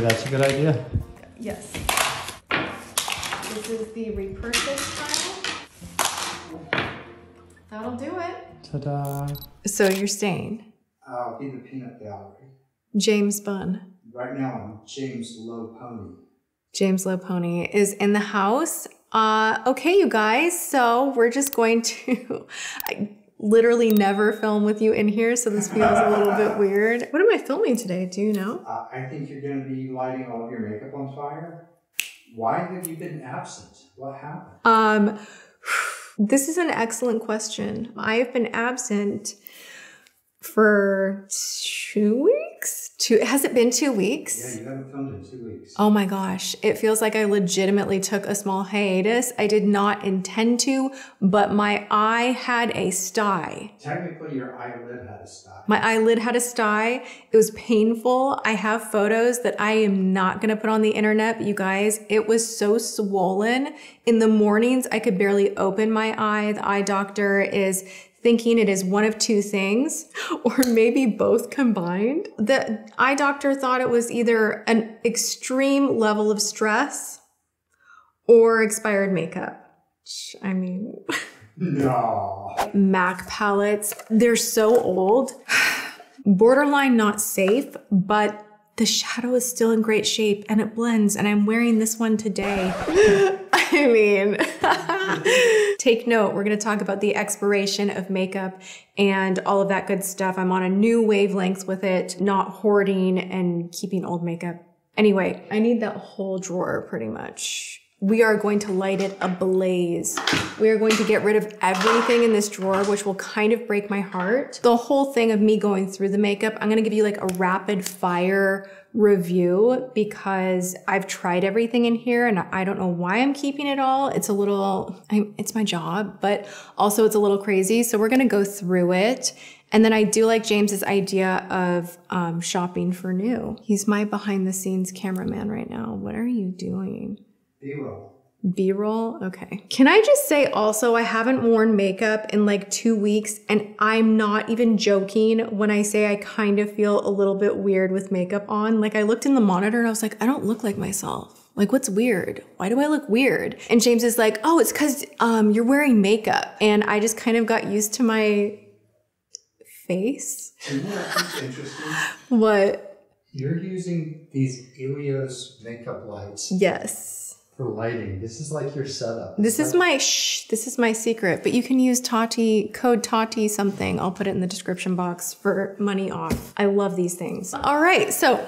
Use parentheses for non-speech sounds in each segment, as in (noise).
Are that's a good idea? Yes. This is the repurchase tile. That'll do it. Ta-da. So you're staying. I'll be the peanut gallery. James Bunn. Right now, I'm James Low Pony. James Low Pony is in the house. Uh, okay, you guys. So we're just going to. (laughs) Literally never film with you in here, so this feels a little bit weird. What am I filming today? Do you know? Uh, I think you're going to be lighting all of your makeup on fire. Why have you been absent? What happened? Um, (sighs) this is an excellent question. I have been absent for two weeks. Two has it been two weeks? Yeah, you haven't filmed in two weeks. Oh my gosh, it feels like I legitimately took a small hiatus. I did not intend to, but my eye had a sty. Technically, your eyelid had a stop. My eyelid had a sty. It was painful. I have photos that I am not going to put on the internet, but you guys, it was so swollen. In the mornings, I could barely open my eye. The eye doctor is thinking it is one of two things (laughs) or maybe both combined. The eye doctor thought it was either an extreme level of stress or expired makeup. I mean, No. (laughs) MAC palettes, they're so old. (sighs) Borderline not safe, but the shadow is still in great shape and it blends and I'm wearing this one today. (laughs) (laughs) I mean, (laughs) take note, we're going to talk about the expiration of makeup and all of that good stuff. I'm on a new wavelength with it, not hoarding and keeping old makeup. Anyway, I need that whole drawer pretty much. We are going to light it ablaze. We are going to get rid of everything in this drawer, which will kind of break my heart. The whole thing of me going through the makeup, I'm gonna give you like a rapid fire review because I've tried everything in here and I don't know why I'm keeping it all. It's a little, I, it's my job, but also it's a little crazy. So we're gonna go through it. And then I do like James's idea of um, shopping for new. He's my behind the scenes cameraman right now. What are you doing? B-roll. B roll? Okay. Can I just say also, I haven't worn makeup in like two weeks, and I'm not even joking when I say I kind of feel a little bit weird with makeup on. Like, I looked in the monitor and I was like, I don't look like myself. Like, what's weird? Why do I look weird? And James is like, oh, it's because um, you're wearing makeup. And I just kind of got used to my face. You (laughs) know? What? You're using these Elios makeup lights Yes. For lighting. This is like your setup. This It's is my shh, this is my secret, but you can use Tati, code Tati something. I'll put it in the description box for money off. I love these things. All right, so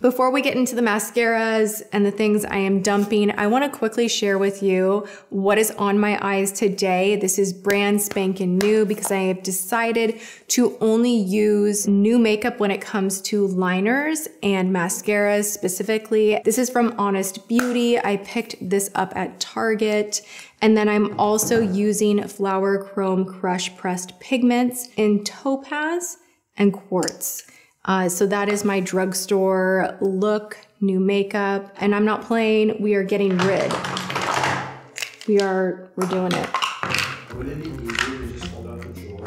before we get into the mascaras and the things I am dumping, I want to quickly share with you what is on my eyes today. This is brand spanking new because I have decided to only use new makeup when it comes to liners and mascaras specifically. This is from Honest Beauty. I picked this up at Target. And then I'm also using Flower Chrome Crush Pressed Pigments in Topaz and Quartz. Uh, so that is my drugstore look, new makeup, and I'm not playing. We are getting rid. We are, we're doing it. Wouldn't it be easier to just hold up the drawer?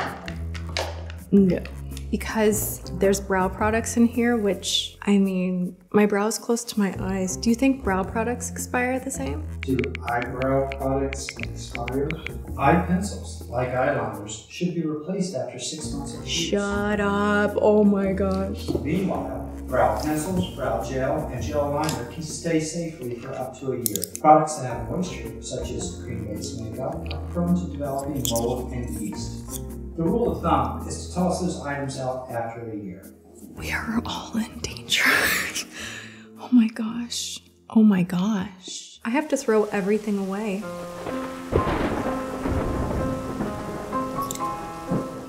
No. Because there's brow products in here, which, I mean, my brow's close to my eyes. Do you think brow products expire the same? Do eyebrow products expire? Eye pencils, like eyeliners, should be replaced after six months of use. Shut up. Oh my gosh. Meanwhile, brow pencils, brow gel, and gel liner can stay safely for up to a year. Products that have moisture, such as cream-based makeup, are prone to developing mold and yeast. The rule of thumb is to toss those items out after a year. We are all in danger. (laughs) oh my gosh. Oh my gosh. I have to throw everything away.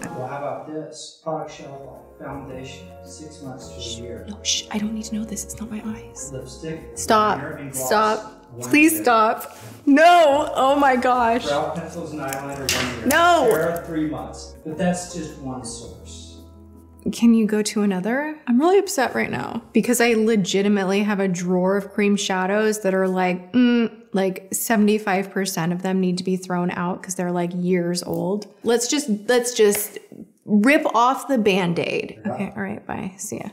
Well, how about this? Product shelf life, foundation, six months to a year. No, shh, I don't need to know this. It's not my eyes. Lipstick, Stop. gloss, Stop. Please year. stop. No. Oh my gosh. Brow pencils and eyeliner, one year. No. Mascara, three months. But that's just one source. Can you go to another? I'm really upset right now because I legitimately have a drawer of cream shadows that are like, mm, like 75% of them need to be thrown out because they're like years old. Let's just, let's just rip off the band aid. Okay. All right. Bye. See ya.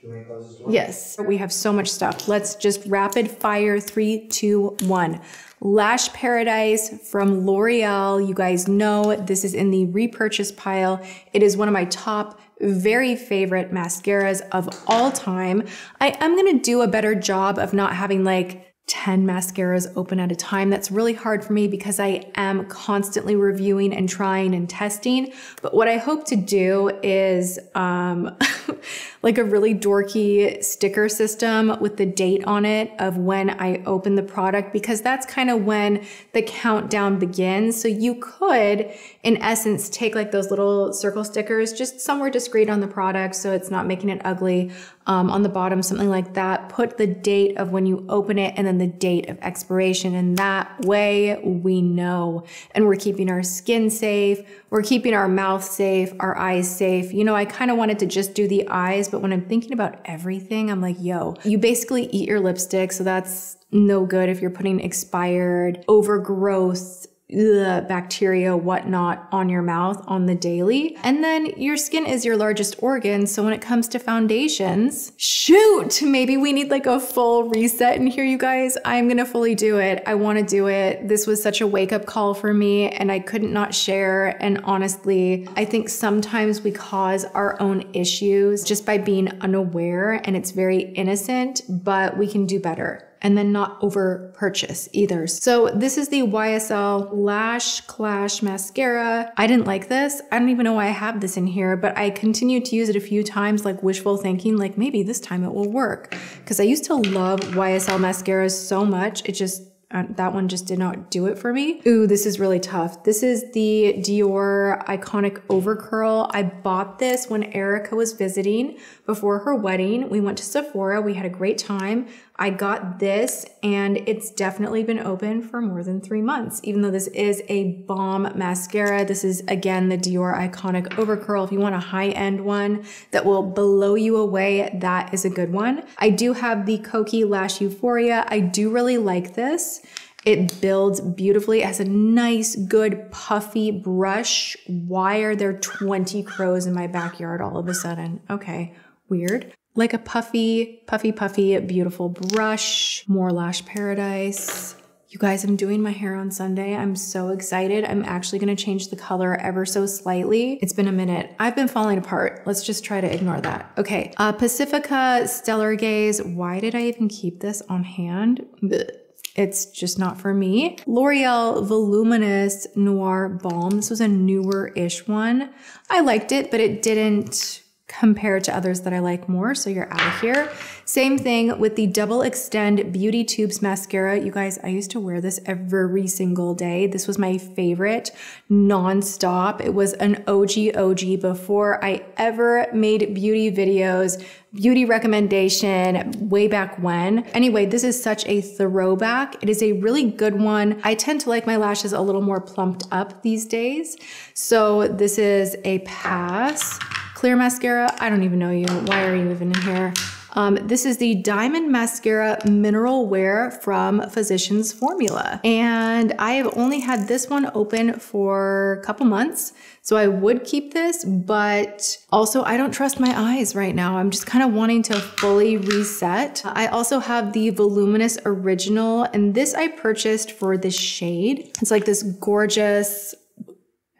Do you want me to close this door? Yes, we have so much stuff. Let's just rapid fire three, two, one. Lash Paradise from L'Oreal. You guys know this is in the repurchase pile. It is one of my top very favorite mascaras of all time. I am gonna do a better job of not having like 10 mascaras open at a time. That's really hard for me because I am constantly reviewing and trying and testing. But what I hope to do is um, (laughs) like a really dorky sticker system with the date on it of when I open the product because that's kind of when the countdown begins. So you could, in essence, take like those little circle stickers just somewhere discreet on the product so it's not making it ugly um, on the bottom, something like that. Put the date of when you open it and then the date of expiration. And that way we know. And we're keeping our skin safe. We're keeping our mouth safe, our eyes safe. You know, I kind of wanted to just do the eyes, but when I'm thinking about everything, I'm like, yo, you basically eat your lipstick. So that's no good if you're putting expired, overgrowth, ugh, bacteria, whatnot on your mouth on the daily. And then your skin is your largest organ. So when it comes to foundations, shoot, maybe we need like a full reset in here, you guys. I'm going to fully do it. I want to do it. This was such a wake up call for me and I couldn't not share. And honestly, I think sometimes we cause our own issues just by being unaware and it's very innocent, but we can do better and then not over purchase either. So this is the YSL Lash Clash Mascara. I didn't like this. I don't even know why I have this in here, but I continued to use it a few times, like wishful thinking, like maybe this time it will work. Because I used to love YSL mascaras so much. It just uh, that one just did not do it for me. Ooh, this is really tough. This is the Dior Iconic Overcurl. I bought this when Erica was visiting before her wedding. We went to Sephora. We had a great time. I got this and it's definitely been open for more than three months. Even though this is a bomb mascara, this is again the Dior Iconic Overcurl. If you want a high-end one that will blow you away, that is a good one. I do have the Kokie Lash Euphoria. I do really like this. It builds beautifully. It has a nice, good, puffy brush. Why are there 20 crows in my backyard all of a sudden? Okay, weird. Like a puffy, puffy, puffy, beautiful brush. More Lash Paradise. You guys, I'm doing my hair on Sunday. I'm so excited. I'm actually gonna change the color ever so slightly. It's been a minute. I've been falling apart. Let's just try to ignore that. Okay, uh, Pacifica Stellar Gaze. Why did I even keep this on hand? Blech. It's just not for me. L'Oreal Voluminous Noir Balm. This was a newer-ish one. I liked it, but it didn't compare to others that I like more, so you're out of here. Same thing with the Double Extend Beauty Tubes Mascara. You guys, I used to wear this every single day. This was my favorite nonstop. It was an OG OG before I ever made beauty videos, beauty recommendation way back when. Anyway, this is such a throwback. It is a really good one. I tend to like my lashes a little more plumped up these days. So this is a pass. Clear mascara, I don't even know you. Why are you even in here? Um, this is the Diamond Mascara Mineral Wear from Physicians Formula. And I have only had this one open for a couple months. So I would keep this, but also I don't trust my eyes right now. I'm just kind of wanting to fully reset. I also have the Voluminous Original, and this I purchased for this shade. It's like this gorgeous,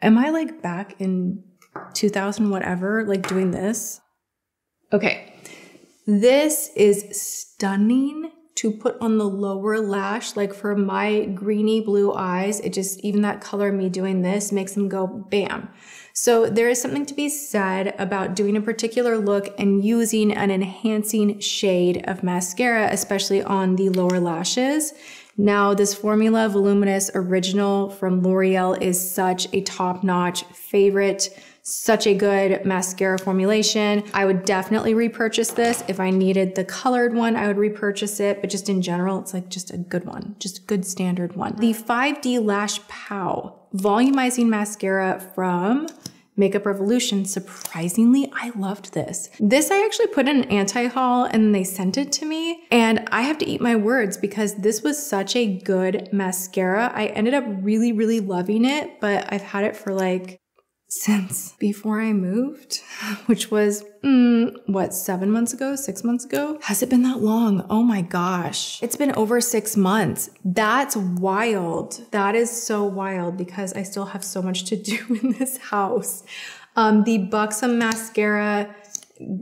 am I like back in 2000 whatever, like doing this. Okay, this is stunning to put on the lower lash. Like for my greeny blue eyes, it just, even that color me doing this makes them go bam. So there is something to be said about doing a particular look and using an enhancing shade of mascara, especially on the lower lashes. Now, this Formula Voluminous Original from L'Oreal is such a top-notch favorite such a good mascara formulation. I would definitely repurchase this. If I needed the colored one, I would repurchase it. But just in general, it's like just a good one, just a good standard one. The 5D Lash Pow Volumizing Mascara from Makeup Revolution. Surprisingly, I loved this. This I actually put in an anti-haul and they sent it to me. And I have to eat my words because this was such a good mascara. I ended up really, really loving it, but I've had it for like since before I moved, (laughs) which was, mm, what, seven months ago, six months ago? Has it been that long? Oh my gosh. It's been over six months. That's wild. That is so wild because I still have so much to (laughs) do in this house. Um, the Buxom mascara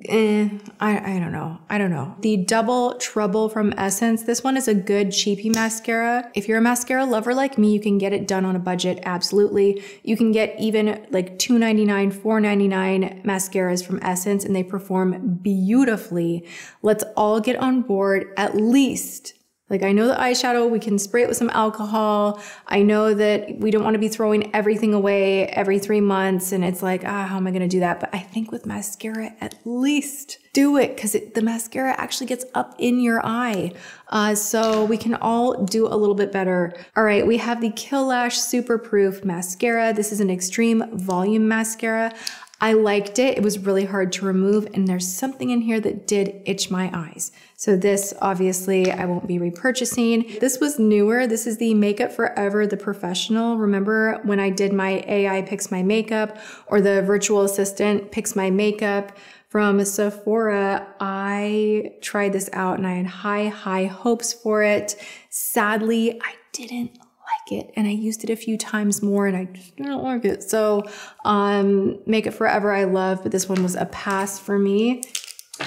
eh, I, I don't know. I don't know. The Double Trouble from Essence. This one is a good cheapy mascara. If you're a mascara lover like me, you can get it done on a budget. Absolutely. You can get even like $2.99, $4.99 mascaras from Essence and they perform beautifully. Let's all get on board at least like I know the eyeshadow, we can spray it with some alcohol. I know that we don't want to be throwing everything away every three months. And it's like, ah, how am I going to do that? But I think with mascara, at least do it because the mascara actually gets up in your eye. Uh, so we can all do a little bit better. All right, we have the Kill Lash Super Proof Mascara. This is an extreme volume mascara. I liked it. It was really hard to remove and there's something in here that did itch my eyes. So this obviously I won't be repurchasing. This was newer. This is the Makeup Forever The Professional. Remember when I did my AI picks my makeup or the virtual assistant picks my makeup from Sephora, I tried this out and I had high, high hopes for it. Sadly, I didn't like it and I used it a few times more and I just didn't like it. So um, Makeup Forever I love, but this one was a pass for me.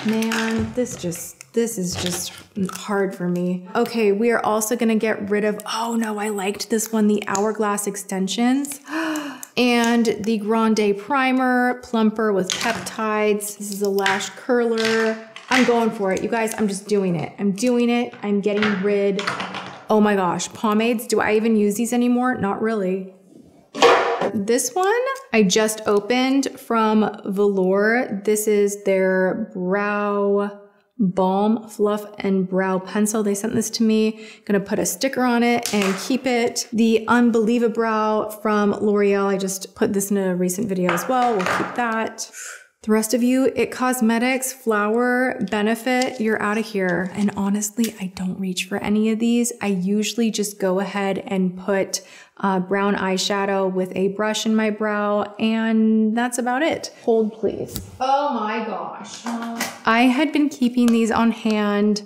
Man, this just, this is just hard for me. Okay, we are also gonna get rid of, oh no, I liked this one, the Hourglass extensions. (gasps) and the Grande Primer, plumper with peptides. This is a lash curler. I'm going for it. You guys, I'm just doing it. I'm doing it. I'm getting rid Oh my gosh, pomades. Do I even use these anymore? Not really. This one I just opened from Velour. This is their brow balm fluff and brow pencil. They sent this to me. Gonna put a sticker on it and keep it. The Unbelievabrow from L'Oreal. I just put this in a recent video as well. We'll keep that. The rest of you, It Cosmetics, Flower, Benefit, you're out of here. And honestly, I don't reach for any of these. I usually just go ahead and put uh, brown eyeshadow with a brush in my brow, and that's about it. Hold, please. Oh my gosh. I had been keeping these on hand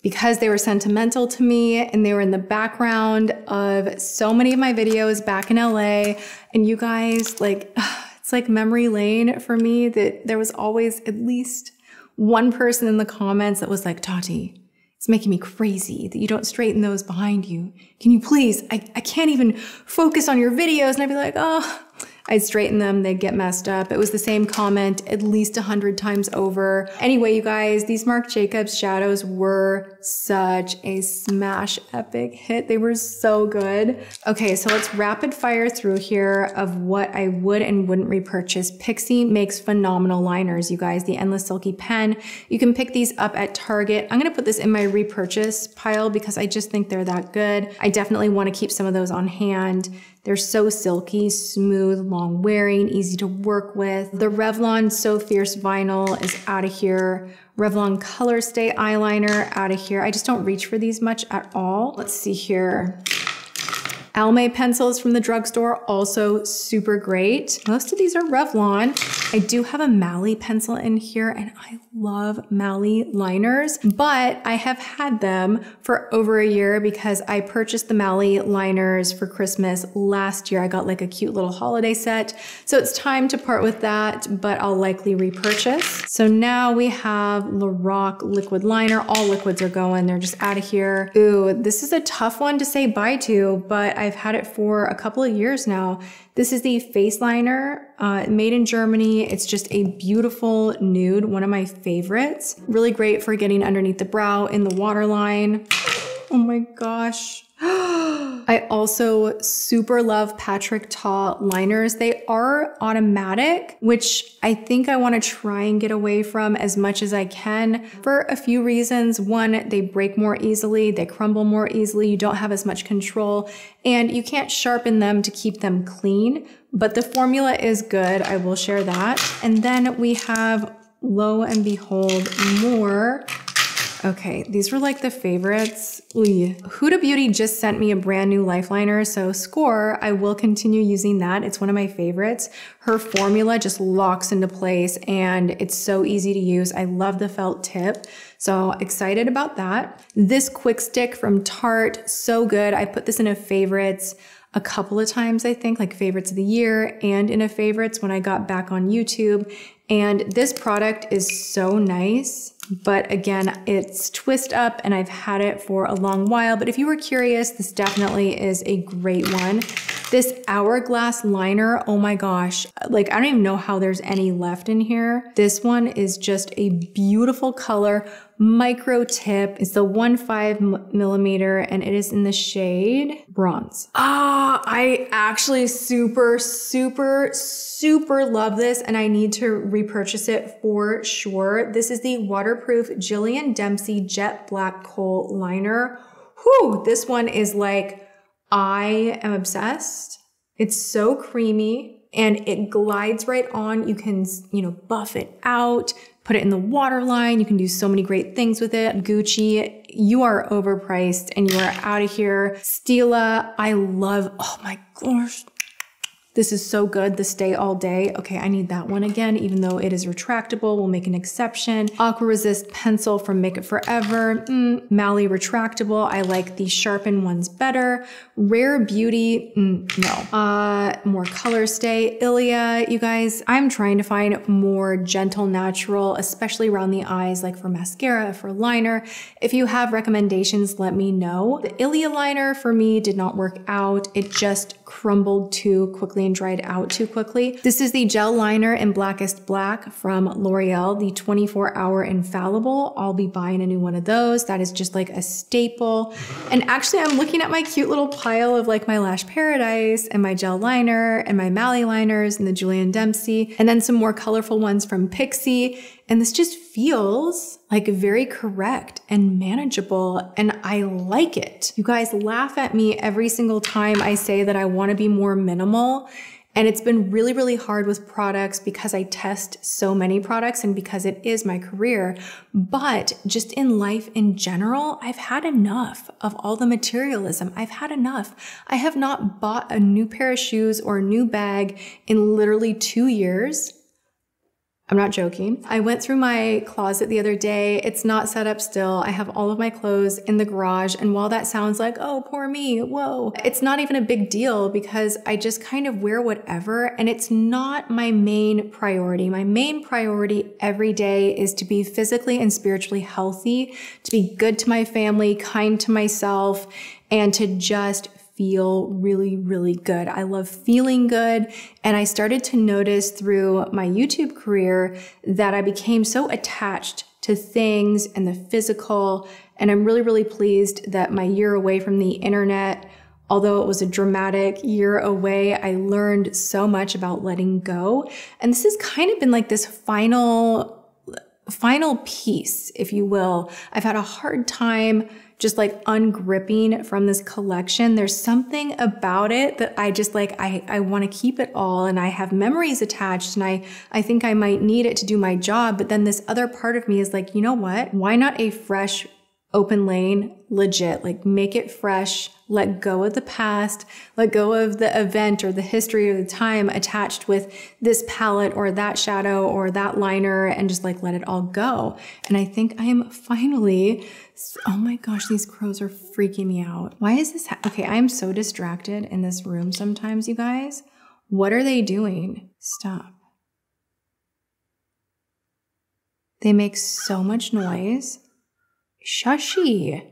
because they were sentimental to me and they were in the background of so many of my videos back in LA. And you guys, like, (sighs) it's like memory lane for me that there was always at least one person in the comments that was like, Tati, it's making me crazy that you don't straighten those behind you. Can you please? I, I can't even focus on your videos. And I'd be like, oh, I'd straighten them, they'd get messed up. It was the same comment at least a hundred times over. Anyway, you guys, these Marc Jacobs shadows were such a smash epic hit. They were so good. Okay, so let's rapid fire through here of what I would and wouldn't repurchase. Pixi makes phenomenal liners, you guys. The Endless Silky Pen. You can pick these up at Target. I'm gonna put this in my repurchase pile because I just think they're that good. I definitely wanna keep some of those on hand. They're so silky, smooth, long wearing, easy to work with. The Revlon So Fierce Vinyl is out of here. Revlon Color Stay Eyeliner out of here. I just don't reach for these much at all. Let's see here. Almay pencils from the drugstore, also super great. Most of these are Revlon. I do have a Mally pencil in here and I love Mally liners, but I have had them for over a year because I purchased the Mally liners for Christmas last year. I got like a cute little holiday set. So it's time to part with that, but I'll likely repurchase. So now we have Lorac liquid liner. All liquids are going. They're just out of here. Ooh, this is a tough one to say bye to, but I've had it for a couple of years now. This is the face liner uh, made in Germany. It's just a beautiful nude, one of my favorites. Really great for getting underneath the brow in the waterline. Oh my gosh. I also super love Patrick Ta liners. They are automatic, which I think I want to try and get away from as much as I can for a few reasons. One, they break more easily, they crumble more easily, you don't have as much control, and you can't sharpen them to keep them clean. But the formula is good, I will share that. And then we have, lo and behold, more Okay, these were like the favorites. Huda Beauty just sent me a brand new lifeliner, so score, I will continue using that. It's one of my favorites. Her formula just locks into place and it's so easy to use. I love the felt tip. So excited about that. This quick stick from Tarte, so good. I put this in a favorites a couple of times, I think, like favorites of the year and in a favorites when I got back on YouTube. And this product is so nice. But again, it's twist up and I've had it for a long while. But if you were curious, this definitely is a great one. This hourglass liner, oh my gosh. Like, I don't even know how there's any left in here. This one is just a beautiful color micro tip. It's the one five millimeter and it is in the shade bronze. Ah, I actually super, super, super love this and I need to repurchase it for sure. This is the waterproof Jillian Dempsey Jet Black Coal Liner. Whew, this one is like, I am obsessed. It's so creamy and it glides right on. You can, you know, buff it out, put it in the waterline. You can do so many great things with it. Gucci, you are overpriced and you are out of here. Stila, I love, oh my gosh. This is so good, the stay all day. Okay, I need that one again, even though it is retractable, we'll make an exception. Aqua Resist pencil from Makeup Forever. Mm, Mally retractable, I like the sharpened ones better. Rare Beauty, mm, no. Uh, more color stay. Ilia, you guys, I'm trying to find more gentle natural, especially around the eyes, like for mascara, for liner. If you have recommendations, let me know. The Ilia liner for me did not work out. It just crumbled too quickly and dried out too quickly. This is the gel liner in Blackest Black from L'Oreal, the 24 hour infallible. I'll be buying a new one of those. That is just like a staple. And actually I'm looking at my cute little pile of like my Lash Paradise and my gel liner and my Mally liners and the Jillian Dempsey and then some more colorful ones from Pixi. And this just feels like very correct and manageable. And I like it. You guys laugh at me every single time I say that I want to be more minimal. And it's been really, really hard with products because I test so many products and because it is my career. But just in life in general, I've had enough of all the materialism. I've had enough. I have not bought a new pair of shoes or a new bag in literally two years. I'm not joking. I went through my closet the other day. It's not set up still. I have all of my clothes in the garage. And while that sounds like, oh, poor me, whoa, it's not even a big deal because I just kind of wear whatever. And it's not my main priority. My main priority every day is to be physically and spiritually healthy, to be good to my family, kind to myself, and to just feel really, really good. I love feeling good. And I started to notice through my YouTube career that I became so attached to things and the physical. And I'm really, really pleased that my year away from the internet, although it was a dramatic year away, I learned so much about letting go. And this has kind of been like this final final piece, if you will. I've had a hard time just like ungripping from this collection. There's something about it that I just like, I, I want to keep it all and I have memories attached and I, I think I might need it to do my job. But then this other part of me is like, you know what? Why not a fresh open lane, legit, like make it fresh, let go of the past, let go of the event or the history or the time attached with this palette or that shadow or that liner and just like let it all go. And I think I am finally, oh my gosh, these crows are freaking me out. Why is this? okay, I am so distracted in this room sometimes, you guys. What are they doing? Stop. They make so much noise shushy.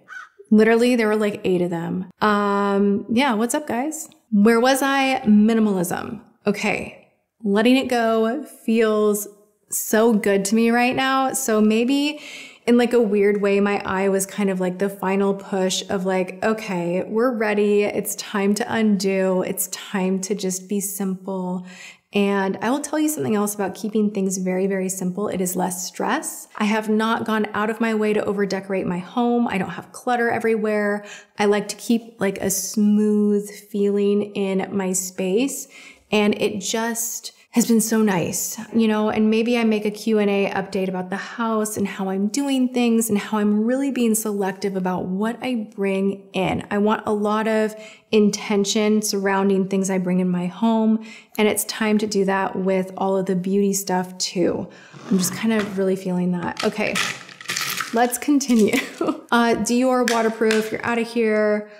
Literally, there were like eight of them. Um, yeah, what's up, guys? Where was I? Minimalism. Okay, letting it go feels so good to me right now. So maybe in like a weird way, my eye was kind of like the final push of like, okay, we're ready. It's time to undo. It's time to just be simple and I will tell you something else about keeping things very, very simple. It is less stress. I have not gone out of my way to over decorate my home. I don't have clutter everywhere. I like to keep like a smooth feeling in my space. And it just, has been so nice, you know, and maybe I make a Q&A update about the house and how I'm doing things and how I'm really being selective about what I bring in. I want a lot of intention surrounding things I bring in my home, and it's time to do that with all of the beauty stuff too. I'm just kind of really feeling that. Okay. Let's continue. (laughs) Uh, Dior waterproof, you're out of here.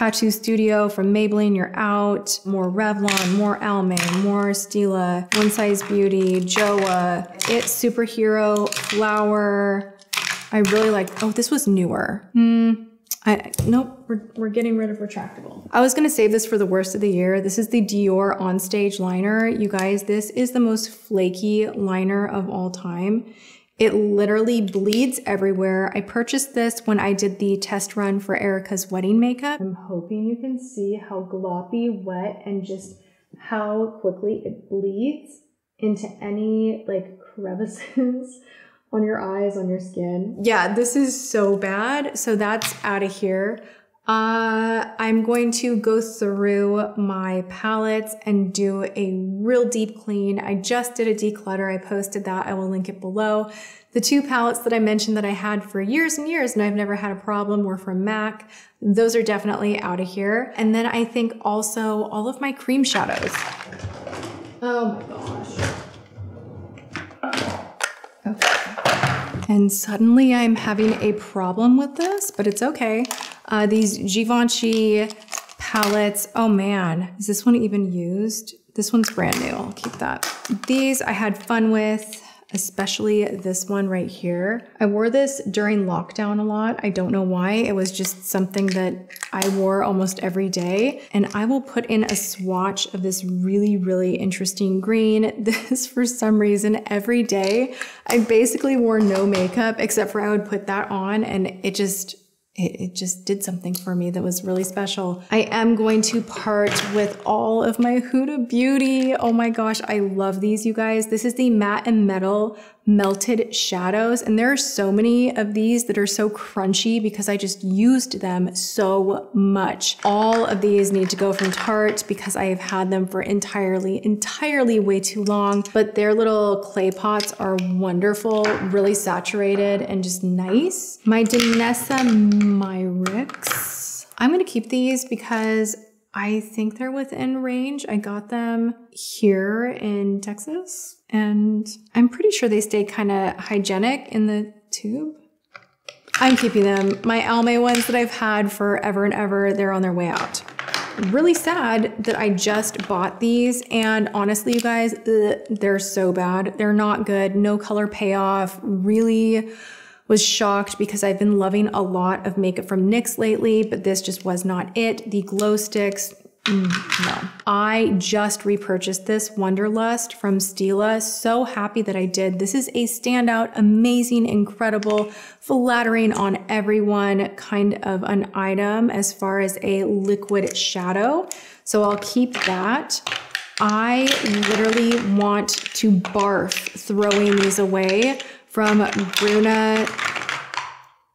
Tattoo Studio from Maybelline, you're out. More Revlon, more Almay, more Stila, One Size Beauty, Joa, It Superhero, Flower. I really like, oh, this was newer. Hmm. I, nope, we're, we're getting rid of retractable. I was gonna save this for the worst of the year. This is the Dior Onstage liner. You guys, this is the most flaky liner of all time. It literally bleeds everywhere. I purchased this when I did the test run for Erica's wedding makeup. I'm hoping you can see how gloppy, wet, and just how quickly it bleeds into any like crevices (laughs) on your eyes, on your skin. Yeah, this is so bad. So that's out of here. Uh, I'm going to go through my palettes and do a real deep clean. I just did a declutter. I posted that. I will link it below. The two palettes that I mentioned that I had for years and years and I've never had a problem were from MAC. Those are definitely out of here. And then I think also all of my cream shadows. Oh my gosh. Okay. And suddenly I'm having a problem with this, but it's okay. Uh, these Givenchy palettes. Oh man, is this one even used? This one's brand new. I'll keep that. These I had fun with especially this one right here. I wore this during lockdown a lot. I don't know why. It was just something that I wore almost every day. And I will put in a swatch of this really, really interesting green. (laughs) This, for some reason, every day, I basically wore no makeup except for I would put that on and it just it, it, just did something for me that was really special. I am going to part with all of my Huda Beauty. Oh my gosh, I love these, you guys. This is the Matte and Metal melted shadows. And there are so many of these that are so crunchy because I just used them so much. All of these need to go from Tarte because I have had them for entirely, entirely way too long. But their little clay pots are wonderful, really saturated and just nice. My Danessa Myricks. I'm gonna keep these because I think they're within range. I got them here in Texas and I'm pretty sure they stay kind of hygienic in the tube. I'm keeping them. My Almay ones that I've had forever and ever, they're on their way out. Really sad that I just bought these and honestly you guys, ugh, they're so bad. They're not good. No color payoff. Really was shocked because I've been loving a lot of makeup from NYX lately, but this just was not it. The glow sticks, mm, no. I just repurchased this Wonderlust from Stila. So happy that I did. This is a standout, amazing, incredible, flattering on everyone kind of an item as far as a liquid shadow. So I'll keep that. I literally want to barf throwing these away from Bruna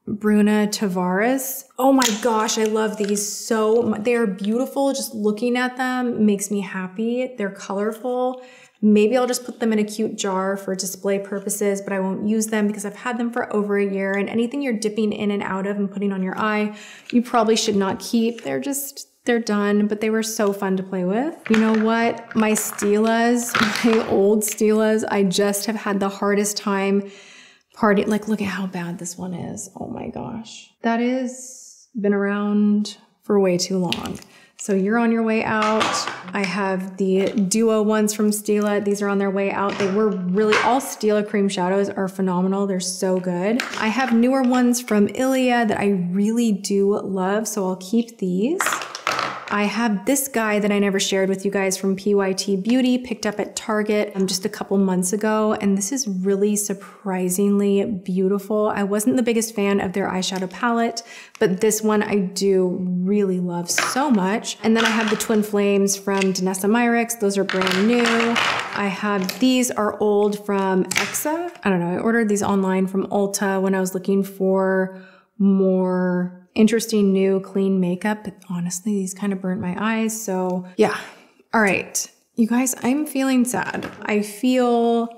Bruna Tavares. Oh my gosh, I love these so much. They are beautiful. Just looking at them makes me happy. They're colorful. Maybe I'll just put them in a cute jar for display purposes, but I won't use them because I've had them for over a year and anything you're dipping in and out of and putting on your eye, you probably should not keep. They're just, they're done, but they were so fun to play with. You know what? My Stilas, (laughs) my old Stilas, I just have had the hardest time party. Like, look at how bad this one is. Oh my gosh. That is been around for way too long. So you're on your way out. I have the duo ones from Stila. These are on their way out. They were really, all Stila cream shadows are phenomenal. They're so good. I have newer ones from Ilia that I really do love. So I'll keep these. I have this guy that I never shared with you guys from PYT Beauty, picked up at Target um, just a couple months ago, and this is really surprisingly beautiful. I wasn't the biggest fan of their eyeshadow palette, but this one I do really love so much. And then I have the Twin Flames from Danessa Myricks. Those are brand new. I have these are old from Exa. I don't know, I ordered these online from Ulta when I was looking for more interesting new clean makeup, but honestly, these kind of burnt my eyes. So yeah. All right. You guys, I'm feeling sad. I feel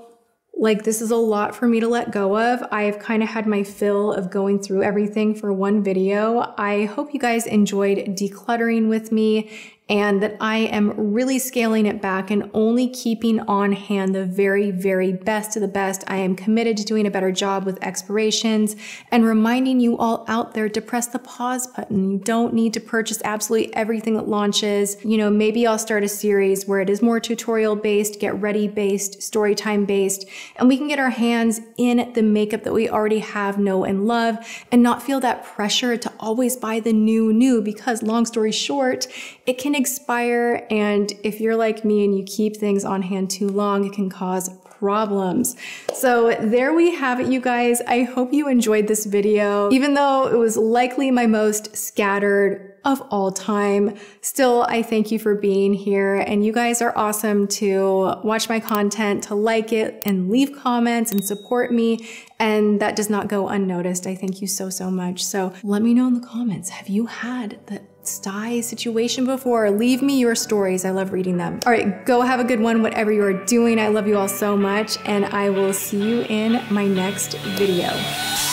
like this is a lot for me to let go of. I've kind of had my fill of going through everything for one video. I hope you guys enjoyed decluttering with me and that I am really scaling it back and only keeping on hand the very, very best of the best. I am committed to doing a better job with expirations and reminding you all out there to press the pause button. You don't need to purchase absolutely everything that launches. You know, maybe I'll start a series where it is more tutorial based, get ready based, story time based, and we can get our hands in the makeup that we already have, know, and love and not feel that pressure to always buy the new, new because long story short, it can expire. And if you're like me and you keep things on hand too long, it can cause problems. So there we have it, you guys. I hope you enjoyed this video. Even though it was likely my most scattered of all time. Still, I thank you for being here and you guys are awesome to watch my content, to like it and leave comments and support me. And that does not go unnoticed. I thank you so, so much. So let me know in the comments, have you had the sty situation before? Leave me your stories. I love reading them. All right, go have a good one, whatever you are doing. I love you all so much and I will see you in my next video.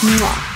Mwah.